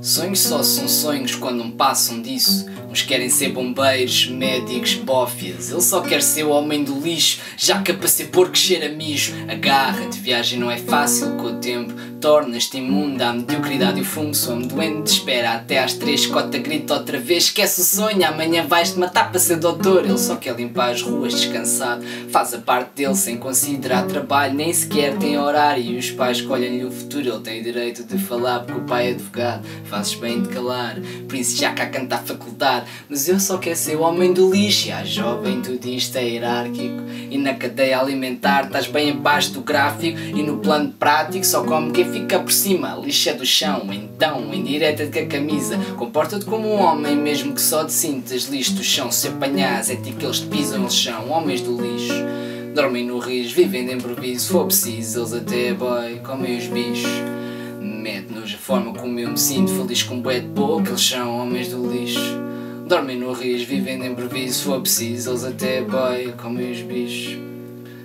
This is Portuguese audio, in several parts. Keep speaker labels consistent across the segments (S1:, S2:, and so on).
S1: Sonhos só são sonhos quando não passam disso. Uns querem ser bombeiros, médicos, bófias. Ele só quer ser o homem do lixo, já que é para ser porco cheira mijo. A garra de viagem não é fácil com o tempo. Tornas-te imunda à mediocridade e o fumo. Sou-me doente espera até às três. Cota grita outra vez, esquece o sonho. Amanhã vais-te matar para ser doutor. Ele só quer limpar as ruas descansado. Faz a parte dele sem considerar trabalho. Nem sequer tem horário. E os pais escolhem-lhe o futuro. Ele tem direito de falar porque o pai é advogado. Fazes bem de calar. Por isso já cá canta a faculdade. Mas eu só quero ser o homem do lixo. E a jovem tudo isto é hierárquico. E na cadeia alimentar estás bem abaixo do gráfico. E no plano prático só come quem fica por cima. Lixa do chão, então, em direta de a camisa. Comporta-te como um homem, mesmo que só te sintas lixo do chão. Se apanhas, é ti que eles te pisam, eles são homens do lixo. Dormem no riso, vivem de improviso. Se for preciso, eles até boy, comem os bichos. Mete-nos a forma como eu me sinto feliz com bué de pouco, eles são homens do lixo. Dormem no riso, vivem de improviso, se for preciso, eles até boy, comem os bichos.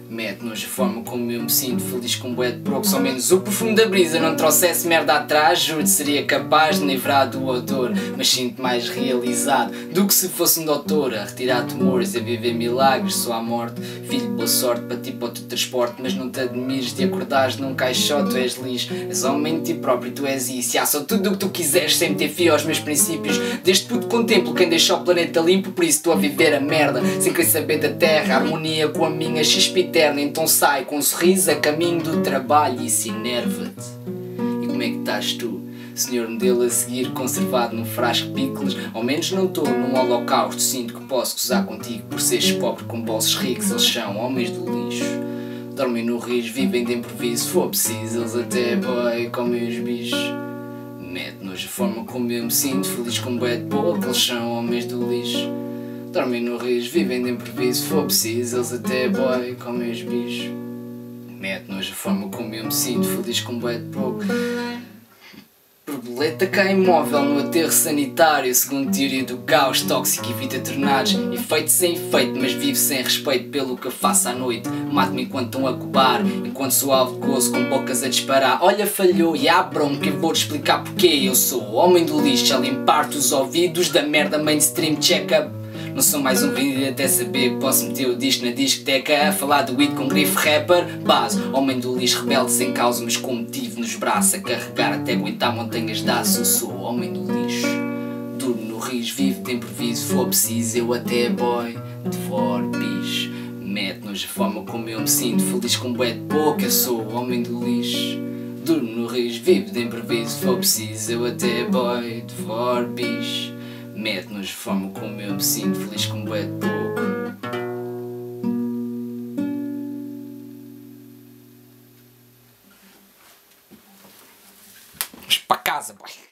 S1: Mete-nos a forma como eu me sinto feliz com bué de pouco, só menos o perfume da brisa. Não trouxesse merda atrás, juro seria capaz de livrar do odor, mas sinto mais realizado do que se fosse um doutor a retirar tumores, a viver milagres, só à morte. Filho, boa sorte para ti, para o teu transporte, mas não te admires de acordares num caixote, tu és lixo, és homem de ti próprio, tu és isso, e só tudo o que tu quiseres, sem ter fio aos meus princípios, desde puto contemplo quem deixa o planeta limpo, por isso estou a viver a merda, sem querer saber da terra, harmonia com a minha então sai com um sorriso a caminho do trabalho e se enerva-te. E como é que estás tu? Senhor modelo a seguir conservado num frasco de picles Ao menos não estou num holocausto Sinto que posso gozar contigo por seres pobre com bolsos ricos Eles são homens do lixo Dormem no riso, vivem de improviso Se for preciso, eles até boy comem os bichos Mete-nos a forma como eu me sinto Feliz com bué de pouco, eles são homens do lixo Dormem no riso, vivem de improviso. For preciso, eles até boy comem os bichos Mete-nos a forma como eu me sinto Feliz com bué de pouco. Borboleta cai imóvel no aterro sanitário Segundo teoria do caos, tóxico e vida tornados. Efeito sem efeito, mas vive sem respeito Pelo que eu faço à noite. Mato-me enquanto estão a cobar Enquanto sou alvo gozo com bocas a disparar. Olha falhou e bronca Eu vou-te explicar porquê. Eu sou o homem do lixo A limpar-te os ouvidos Da merda mainstream. Check-up não sou mais um vídeo até saber posso meter o disco na discoteca A falar do weed com grifo rapper Base, homem do lixo rebelde sem causa Mas com motivo nos braços A carregar até aguentar montanhas de aço. Sou homem do lixo Durmo no riso, vivo de improviso. For preciso, eu até boy Devoro bicho Mete-nos a forma como eu me sinto Feliz com bué de pouco. Eu sou homem do lixo Durmo no riso, vivo de improviso. For preciso, eu até boy Devoro bicho Mete-nos forma como eu me sinto feliz com bué de pouco. Vamos para casa, boy